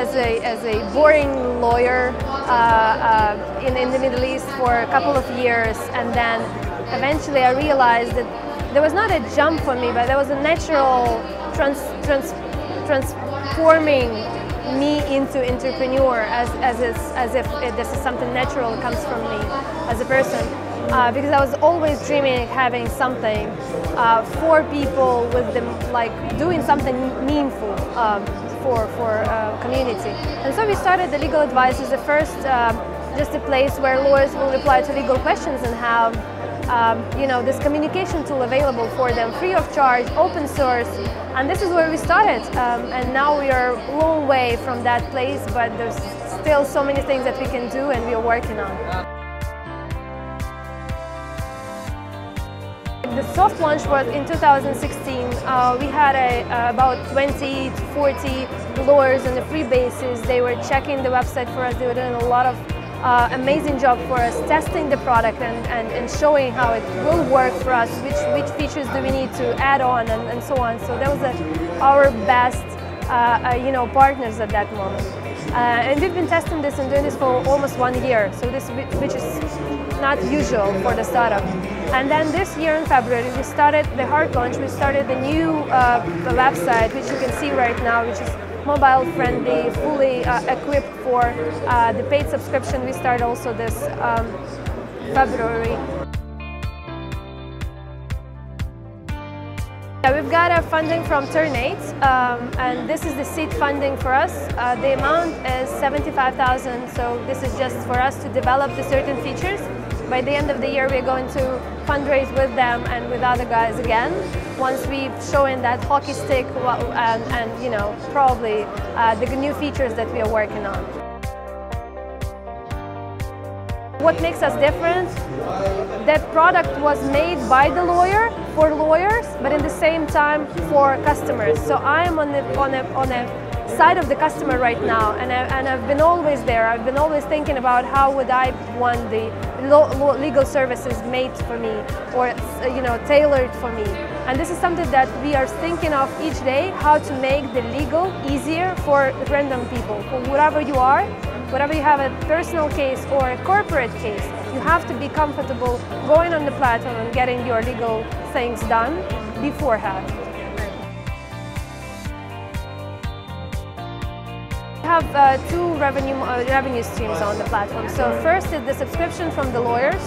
as a, as a boring lawyer uh, uh, in, in the Middle East for a couple of years and then eventually I realized that there was not a jump for me but there was a natural trans, trans, transforming me into entrepreneur as, as, is, as if it, this is something natural comes from me as a person. Uh, because I was always dreaming of having something uh, for people with them, like doing something meaningful um, for, for uh, community. And so we started the Legal Advice as the first, uh, just a place where lawyers will reply to legal questions and have um, you know, this communication tool available for them, free of charge, open source. And this is where we started. Um, and now we are a long way from that place, but there's still so many things that we can do and we are working on. The soft launch was in 2016. Uh, we had a, uh, about 20 to 40 lawyers on a free basis. They were checking the website for us. They were doing a lot of uh, amazing job for us testing the product and, and, and showing how it will work for us, which, which features do we need to add on and, and so on. So that was a, our best uh, uh, you know, partners at that moment. Uh, and we've been testing this and doing this for almost one year, so this which is not usual for the startup. And then this year in February, we started the hard launch. We started the new uh, the website, which you can see right now, which is mobile friendly, fully uh, equipped for uh, the paid subscription. We start also this um, February. Yeah, we've got a funding from Turn8, um, and this is the seed funding for us. Uh, the amount is 75,000, so this is just for us to develop the certain features. By the end of the year, we're going to fundraise with them and with other guys again. Once we've shown that hockey stick and, and you know, probably uh, the new features that we are working on. What makes us different? That product was made by the lawyer for lawyers, but in the same time for customers. So I am on the on a on a side of the customer right now, and I, and I've been always there. I've been always thinking about how would I want the legal services made for me, or you know tailored for me. And this is something that we are thinking of each day: how to make the legal easier for random people, for whatever you are, whatever you have a personal case or a corporate case, you have to be comfortable going on the platform and getting your legal things done beforehand. We have uh, two revenue, uh, revenue streams on the platform. So first is the subscription from the lawyers,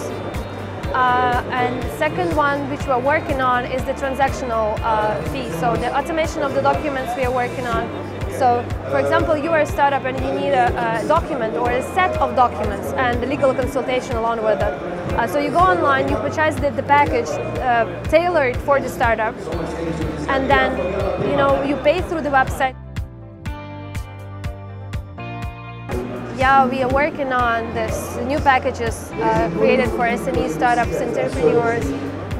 uh, and second one, which we're working on, is the transactional uh, fee. So the automation of the documents we are working on so, for example, you are a startup and you need a, a document or a set of documents and the legal consultation along with it. Uh, so you go online, you purchase the, the package uh, tailored for the startup, and then you know you pay through the website. Yeah, we are working on this new packages uh, created for SME startups, entrepreneurs.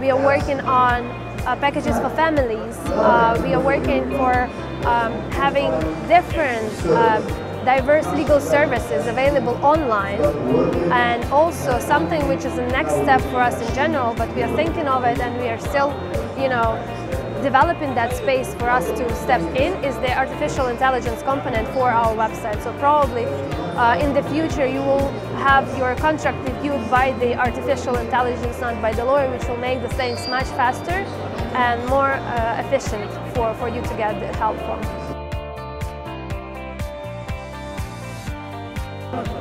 We are working on uh, packages for families. Uh, we are working for um, having different uh, diverse legal services available online and also something which is the next step for us in general but we are thinking of it and we are still you know developing that space for us to step in is the artificial intelligence component for our website. So probably uh, in the future you will have your contract reviewed by the artificial intelligence, not by the lawyer, which will make the things much faster and more uh, efficient for, for you to get help from.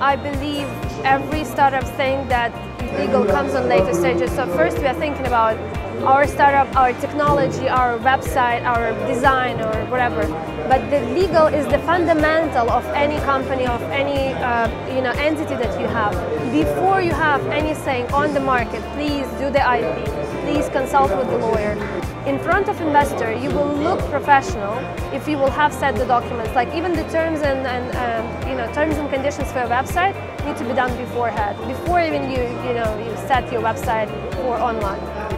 I believe every startup saying that legal comes on later stages. So first we are thinking about our startup, our technology, our website, our design or whatever. But the legal is the fundamental of any company, of any uh, you know entity that you have. Before you have anything on the market, please do the IP. Please consult with the lawyer. In front of investor, you will look professional if you will have set the documents. Like even the terms and, and um, you know terms and conditions for a website need to be done beforehand, before even you you know you set your website for online.